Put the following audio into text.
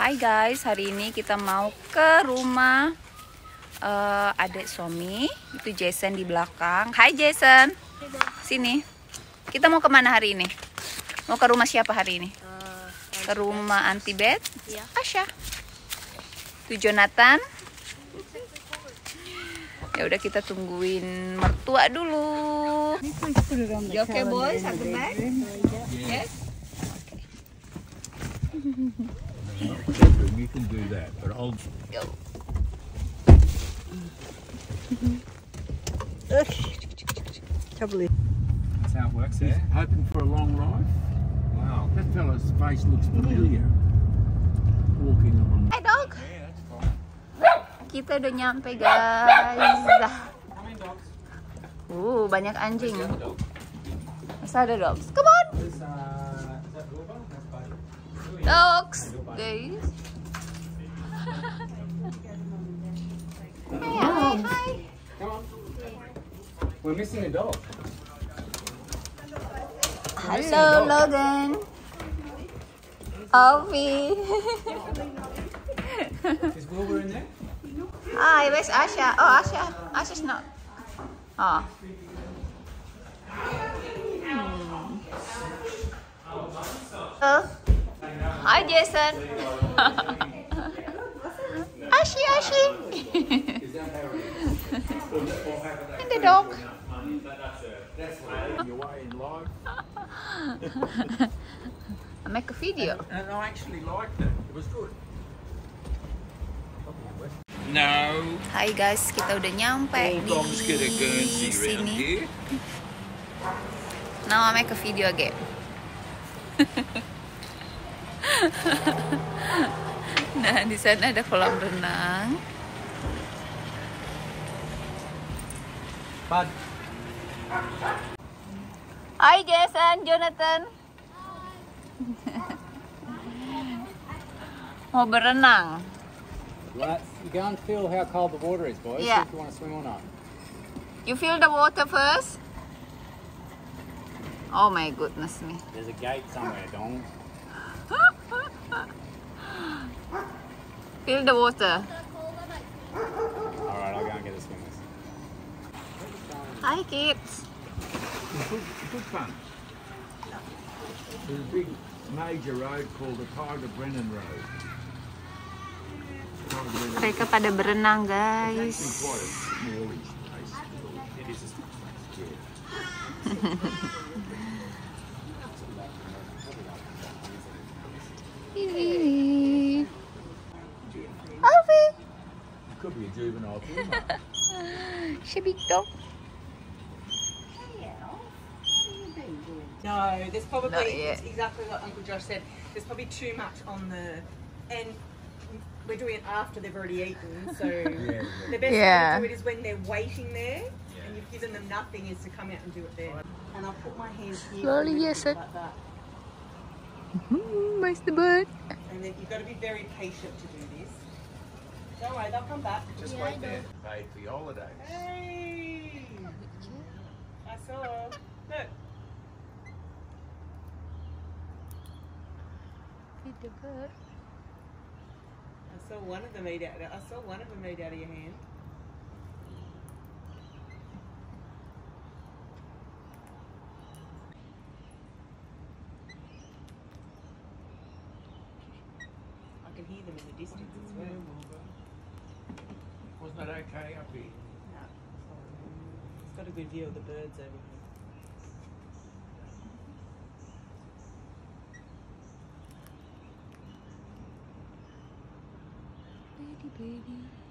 Hai guys, hari ini kita mau ke rumah uh, adik suami. Itu Jason di belakang. Hai Jason, sini. Kita mau ke mana hari ini? Mau ke rumah siapa hari ini? Ke rumah Auntie Beth? Iya. Asya. Itu Jonathan. Ya udah kita tungguin mertua dulu. You okay boys? Have the bag? Yes. You can do that, but I'll Go. That's how it works there. Hoping for a long life. Wow. That fella's face looks familiar. Walking along. Hai dog. Yeah, that's fine. Kita udah nyampe guys. Uh, banyak anjing. Masa ada dogs? Come on. Dogs, guys. Hai, hai, hai. We're missing a dog. Halo Logan. Ovi. Is Wilbur in there? Hi, where's Asha? Oh, Asha. Asha's not. Oh. Hmm. Oh. Hi, Jason. Ashi, Ashi. and the dog. I make a video. And I actually liked it. It was good. No. Hai guys, kita udah nyampe All di sini. Now I make a video again. nah, di sana ada kolam renang. Bud. Hai Jason, Jonathan. Mau berenang. Let's you go and feel how cold the water is, boys. Yeah. See if you want to swim or not. You feel the water first? Oh my goodness me. There's a gate somewhere, Dong. Feel the water. All right, I'll go and get the swimmers. Hi kids. Good, good fun. There's a big major road called the Tiger Brennan Road. Mereka pada berenang guys. It is a juvenile film. she big dog. no, there's probably it's exactly what Uncle Josh said. There's probably too much on the, and we're doing it after they've already eaten. So yeah. the best Yeah. way to do it is when they're waiting there, and you've given them nothing, is to come out and do it there. And I'll put my hands here. Slowly, yes, sir. Like that. Hmm, where's the bird? And then you've got to be very patient to do this. Don't worry, they'll come back. Just wait there. Paid for your holidays. Hey! I saw. Look. Feed the bird. I saw one of them eat out. I saw one of them eat out of your hand. I can hear them in the distance as well. Wasn't that okay up here? No. It's got a good view of the birds over here. Baby, baby.